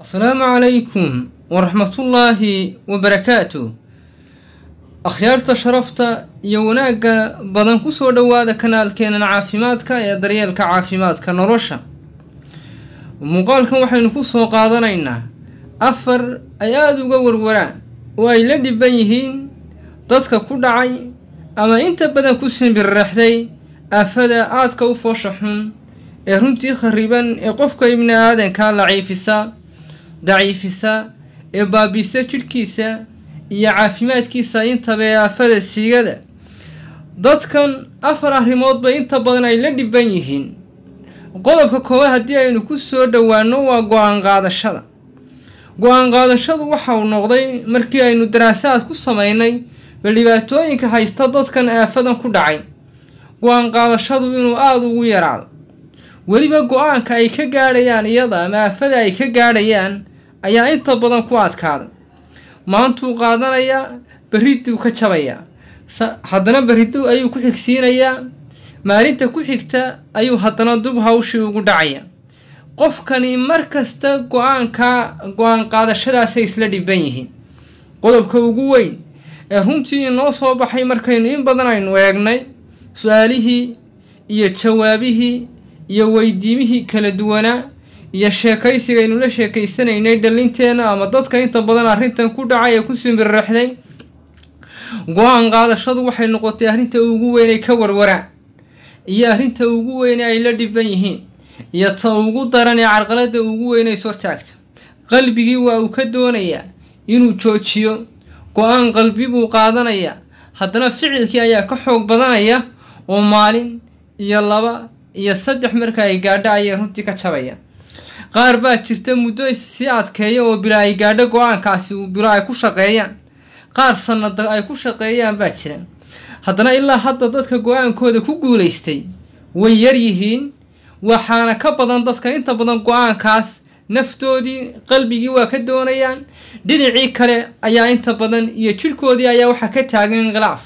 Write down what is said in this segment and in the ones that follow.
asalaamu calaykum waraxmatullaahi wabarakaatu akhyaarta sharafta iyo wanaagga badan ku soo dhowaada kanaalkeenan caafimaadka ee daryeelka caafimaadka nolosha. Muuqaalkan waxaynu ku soo qaadanaynaa afar ay aada uga warwaraan oo ay la dhiban yihiin dadka ku dhacay ama inta badan ku simbirraxday aafada aadka u foosha xun ee runtii khariban ee qofka ibni aadanka laciifisa daciifisa ee baabiisa jidhkiisa iyo caafimaadkiisa intaba ee aafada siigada. Dadkan afar arrimoodba inta badan ay la dhiban yihiin. Qodobka koowaad haddii aynu ku soo dhowaano waa go'aan qaadashada. Go'aan qaadashadu waxa uu noqday markii aynu daraasaad ku samaynay bal dhibaatooyinka haysta dadkan aafadan ku dhacay. Go'aan qaadashadu inuu aada ugu yaraado. Weliba go'aanka ay ka gaadhayaan iyada ama aafada ay ka gaadhayaan ayaa inta badan ku adkaada maantuu qaadanayaa berriduu ka jabayaa haddana berridu ayuu ku xigsiinayaa maalinta ku xigta ayuu haddana dub hawshii ugu dhacaya qofkani mar kasta go'aanka go'aan qaadashadaasay isla dhiban yihiin qodobka ugu weyn ee runtii inoo soo baxay markaynu in badan aynu eegnay su'aalihii iyo jawaabihii iyo weydiimihii kala duwanaa iyo sheekaysiga aynu la sheekaysanaynay dhallinteena ama dadka inta badan arrintan ku dhacay ee ku simbirraxday go'aan qaadashadu waxay noqotay arrinta ugu weyn ay ka warwaraan iyo arrinta ugu weyne ay la dhiban yihiin iyo ta ugu daran ee carqalada ugu soo taagta. Qalbigii waa uu ka doonayaa inuu joojiyo go'aan qalbi buu qaadanayaa haddana ficilkii ayaa ka xoog badanaya oo maalin iyo laba iyo saddex marka ay gaadho ayay runtii ka jabaya qaar baa jirta muddo sii adkeeya oo bila ay gaadho go'aankaasi bilo ay ku shaqeeyaan qaar sanada ay ku shaqeeyaan baa jira haddana ilaa hadda dadka go'aankooda ku guulaystay. Way yar yihiin. Waxaana ka badan dadka inta badan go'aankaas naftoodii qalbigii waa ka doonayaan dhinacii kale ayaa inta badan iyo jidhkoodii ayaa waxaa ka taagan inqilaaf.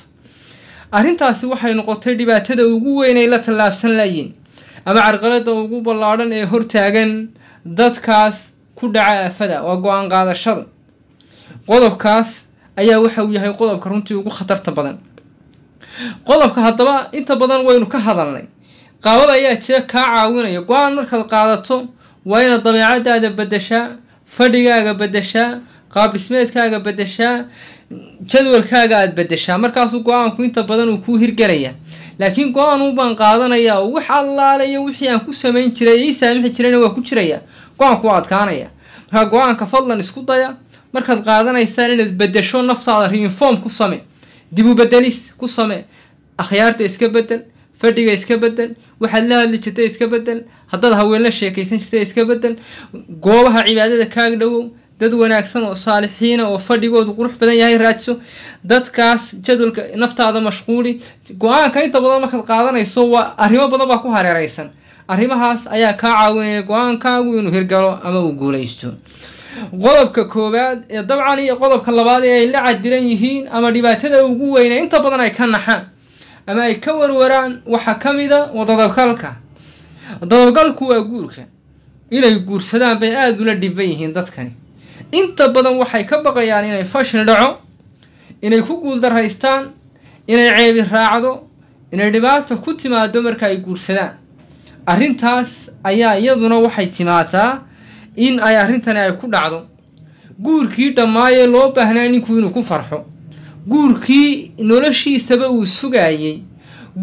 Arrintaasi waxay noqotay dhibaatada ugu weyn ay la tallaabsan layiin ama carqalada ugu ballaadhan ee hortaagan dadkaas ku dhaca aafada waa go'aan qaadashada. Qodobkaas ayaa waxa uu yahay qodobka runtii ugu khatarta badan. Qodobka haddaba inta badan waynu ka hadalnay. Qaabad ayaa jira kaa caawinaya. Go'aan markaad qaadato waa inaad dabeecadaada bedeshaa fadhigaaga bedeshaa qaab dhismeedkaaga bedeshaa jadwalkaaga aada bedeshaa markaasuu go'aanku inta badan uu kuu hirgelaya laakiin go'aan ubaan qaadanaya oo wax allaale iyo wixii aan ku samayn jiray ii saamixi jirayna waa ku jiraya go'aanku waa adkaanaya markaa go'aanka fadlan isku daya markaad qaadanaysaan inaad bedesho naftaada reinform ku same dibu bedelis ku same akhyaarta iska bedel fadhiga iska bedel waxaad la hadli jirtay iska bedel haddaad haween la sheekaysan jirtay iska bedel goobaha cibaadada kaag dhowow dad wanaagsan oo saalixiina oo fadhigoodu qurux badan yahay raadso dadkaas jadwalka naftaada mashquuli. Go'aanka inta badan markaad qaadanayso waa arrimo badan baa ku hareeraysan. Arrimahaas ayaa kaa caawinaya go'aankaagu inuu hirgalo ama uu guulaysto. Qodobka koowaad ee dabcan iyo qodobka labaad ee ay la cadilan yihiin ama dhibaatada ugu weyne inta badan ay ka naxaan ama ay ka warwaraan waxaa ka mida dadabgalka dadabgalku waa guurka. Inay guursadaan bay aada ula dhiban yihiin dadkani inta badan waxay ka baqayaan inay fashil dhaco inay ku guuldarraystaan inay ceebi raacdo inay dhibaata ku timaado marka ay guursadaan. Arrintaas ayaa iyaduna waxay timaataa in ay arrintani ay ku dhacdo. Guurkii dhammaayee loo baahnaa ninku inuu ku farxo. Guurkii noloshiisaba uu sugaayey.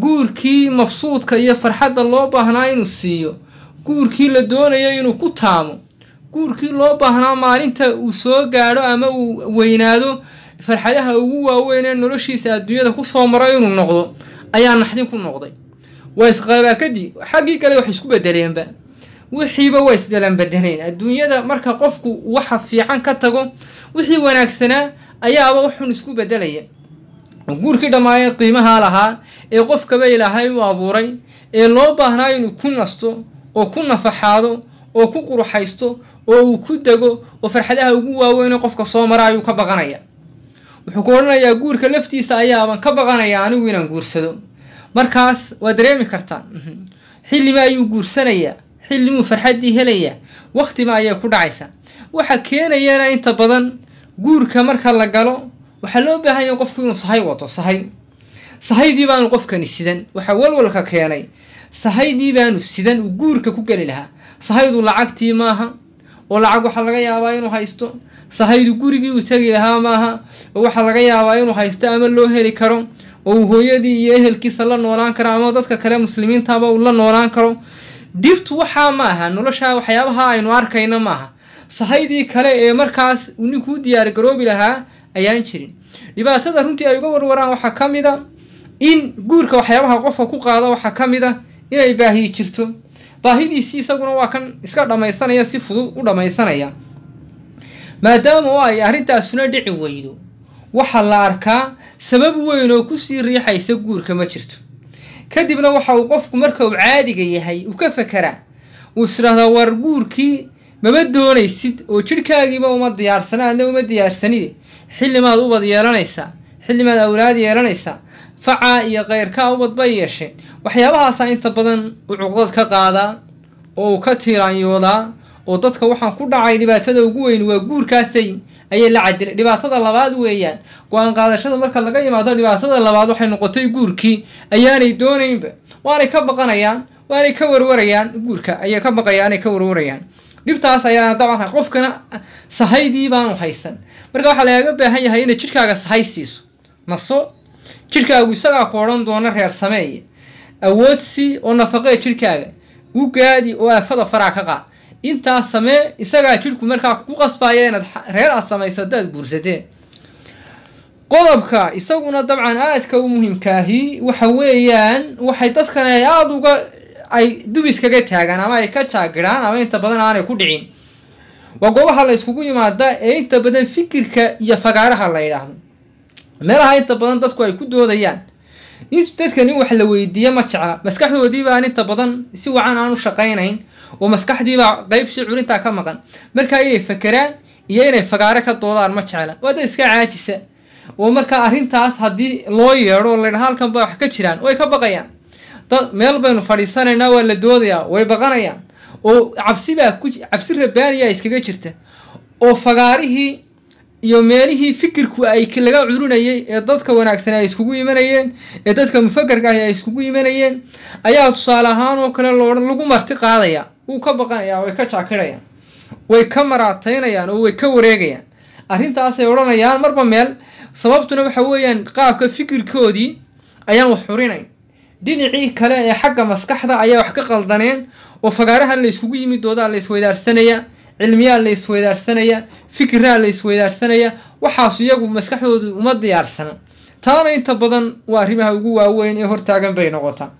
Guurkii mabsuudka iyo farxadda loo baahnaa inuu siiyo. Guurkii la doonayo inuu ku taamo guurkii loo baahnaa maalinta uu soo gaadho ama uu weynaado farxadaha ugu waaweyn ee noloshiisa adduunyada ku soo maro inuu noqdo ayaa naxdin ku noqday. Waa isqabaa kadib xaggii kale wax isku bedeleenba wixiiba waa isgalan bedeleen adduunyada marka qofku waxa fiican ka tago wixii wanaagsanaa ayaaba waxun isku bedelaya guurkii dhammaayee qiimahaa lahaa ee qofkaba ilaahay u abuuray ee loo baahnaa inuu ku nasto oo ku nafaxaado oo ku quruxaysto oo uu ku dego oo farxadaha ugu waaweyn qofka soo mara ayuu ka baqanaya. Wuxuu ku odhanayaa guurka laftiisa ayaaban ka baqanaya anigu inaan guursado. Markaas waa dareemi kartaa xillima ayuu guursanayaa xillimuu farxaddii helayaa? Waktiba ayay ku dhacaysaa waxa keenayana inta badan guurka marka la galo waxaa loo baahan yahay qofku inuu sahay wato. Sahay. Sahaydii baanu qofkani sidan. Waxaa walwalka keenay sahaydii baanu sidan uu guurka ku geli lahaa. Sahaydu lacagtii maaha oo lacag waxaa laga yaabaa inuu haysto. Sahaydu gurigii uu tegi lahaa maaha oo waxaa laga yaabaa inuu haysto ama loo heli karo. Oo uu hooyadii iyo ehelkiisa la noolaan karo ama dadka kale muslimiintaba uu la noolaan karo. Dhibtu waxaa ma aha nolosha waxyaabaha aynu arkayna maaha. Sahaydii kale ee markaas uu ninkuu diyaar garoobi lahaa ayaan jirin. Dhibaatada runtii ay uga warwaraan waxaa ka mid a. In guurka waxyaabaha qofka ku qaada waxaa ka mid a inay baahiyi jirto baahidiisii isaguna waa kan iska dhammaysanaya si fudud u dhammaysanaya maadaama oo ay arrintaasuna dhici weydo waxaa la arkaa sabab weyn oo ku sii riixaysa guurka ma jirto. Kadibna waxa uu qofku marka uu caadiga yahay uu ka fekeraa uu isdhahdaa war guurkii mama doonaysid oo jidhkaagiiba uma diyaarsana adna uma diyaarsanide xillimaad ubad yeelanaysaa xillimaad awlaad yeelanaysaa facaa iyo keyrkaa ubad bay yeesheen waxyaabahaasaa inta badan uu cuqdad ka qaadaa oo uu ka tiiraanyoodaa oo dadka waxaan ku dhacay dhibaatada ugu weyn waa guurkaasay ayay la cadilay dhibaatada labaad weeyaan go'aan qaadashada marka laga yimaado dhibaatada labaad waxay noqotay guurkii. Ayaanay doonaynba waanay ka baqanayaan waanay ka warwarayaan guurka ayay ka baqayaanay ka warwarayaan. Dhibtaas ayaana dabcan qofkana sahaydii baanu haysan. Marka waxaa lagaaga baahan yahay inay jidhkaaga sahay siiso. Naso jidhkaagu isagaa ku odhan doona reer sameeye. Awoodsi oo nafaqee jidhkaaga u gaadi oo aafada faraa ka qaad intaas samee isagaa jidhku markaa ku qasbaya inaad reer aad samayso haddaad guursateen. Qodobka isaguna dabcan aadka u muhiimkaahi waxa weeyaan waxay dadkan aada uga ay dubis kaga taagaan ama ay ka jaagiraan ama inta badan aanay ku dhicin. Waa goobaha la yskugu yimaada ee inta badan fikirka iyo fagaaraha la yidhaahdo meelaha inta badan dadku ay ku doodayaan. In dadkan in wax la weydiiya ma jecla. Maskaxdoodii baan inta badan si wacan aan u shaqaynayn oo maskaxdiibaa qeybsi culintaa ka maqan. Markaa inay fakeraan iyo inay fagaare ka doodaan ma jecla. Waa dad iska caajisa oo markaa arrintaas haddii loo yeedho oo laydhaha halkan ba wax ka jiraan way ka baqayaan. Dad meel baynu fadhiisanaynaa waa la doodayaa way baqanayaan. Oo cabsibaa ku cabsi rabaaniyaa iskaga jirta. Oo fagaarihii iyo meelihii fikirku ay laga curinayay ee dadka wanaagsan ay iskugu imanayeen ee dadka mufakarka ahi ay iskugu imanayeen ayaa tusaale ahaan oo kale lagu marti qaadaya wuu ka baqanayaa way ka jaakirayaan way ka maraataynayaan oo way ka wareegayaan. Arrintaasay odhanayaan marba meel sababtuna waxa weeyaan qaabka fikirkoodii ayaan wax xurinayn. Dhinacii kale ee xagga maskaxda ayaa wax ka qaldaneen oo fagaarahan la yskugu yimid doodaa la isweydaarsanaya cilmiyaa la isweydaarsanaya fikiraa la isweydaarsanaya waxaas iyagu maskaxdoodu uma diyaarsana taana inta badan waa arrimaha ugu waaweyn ee hortaagan bay noqotaa.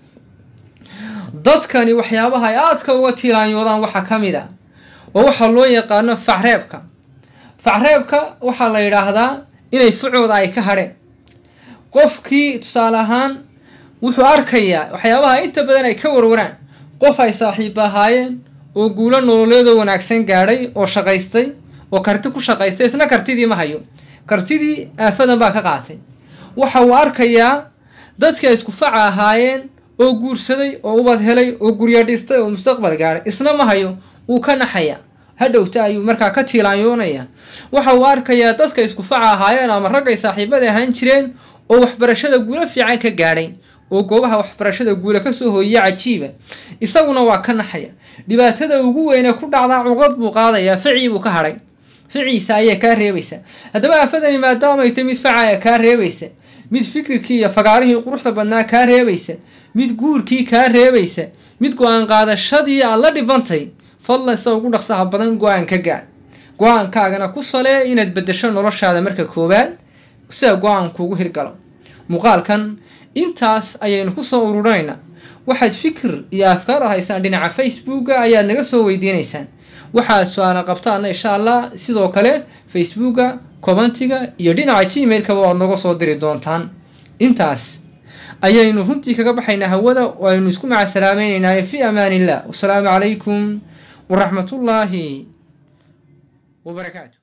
Dadkani waxyaabaha ay aadka uga tiiraanyoodaan waxaa ka mid a oo waxaa loo yaqaano facreebka facreebka waxaa la yidhaahdaa inay fucooda ay ka hadheen qofkii tusaale ahaan wuxuu arkayaa waxyaabaha inta badan ay ka warwaraan. Qof ay saaxiiba ahaayeen oo guulo nololeedoo wanaagsan gaadhay oo shaqaystay oo karti ku shaqaystay isna kartidii ma hayo. Kartidii aafadan baa ka qaatay. Waxa uu arkayaa dadkii isku faca ahaayeen oo guursaday oo ubad helay oo guryo dhistay oo mustaqbal gaadhay isna ma hayo wuu ka naxaya hadhowta ayuu markaa ka tiilaanyoonaya waxa uu arkayaa dadka isku faca ahaayeen ama raggay saaxiibada ahaan jireen oo waxbarashada guulo fiican ka gaadhay oo goobaha waxbarashada guula ka soo hooyiya cajiiba isaguna waa ka naxaya. Dhibaatada ugu weyne ku dhacdaa cuqad buu qaadayaa ficii buu ka hadhay ficiisa ayaa kaa reebaysa. Haddaba aafadani maadaamay tay mid facaya kaa reebaysa. Mid fikirkii iyo fagaarihii quruxda badnaa kaa reebaysa. Mid guurkii kaa reebaysa. Mid go'aan qaadashadii aad la dhibantay. Fadlan sida ugu dhaqsaha badan go'aan ka gaad go'aankaagana ku salee inaad beddesho noloshaada marka koowaad sida go'aan kuugu hirgalo. Muuqaalkan intaas ayaynu ku soo ururinaynaa waxaad fikir iyo afkaar haysaan dhinaca facebooka ayaad naga soo weydiinaysaan. Waxaad su'aala qabtaana insha allah sidoo kale facebooka commentiga iyo dhinaca gmailkaba waad naga soo diri doontaan. Intaas ayaynu runtii kaga baxaynaa hawada oo aynu isku macasalaamaynaynaa fi amaan illah. Wasalaamu calaykum waraxmatullaahi wabarakaatu